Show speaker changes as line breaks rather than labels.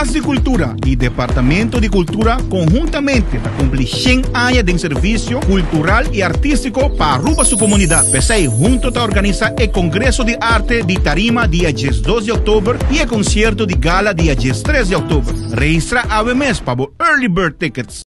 Casa de Cultura e Departamento de Cultura conjuntamente está cumprir 100 anos de serviço cultural e artístico para a sua comunidade. Pensei junto a organizar o Congresso de Arte de Tarima dia 12 de outubro e o concerto de gala dia 13 de outubro. Registra a mês para o Early Bird Tickets.